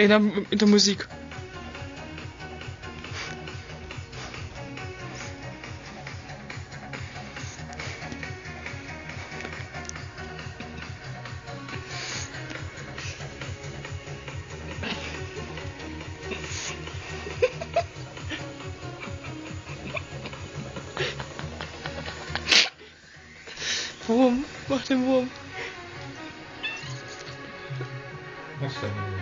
in der, in der Musik. Wurm, mach den Wurm. Was denn?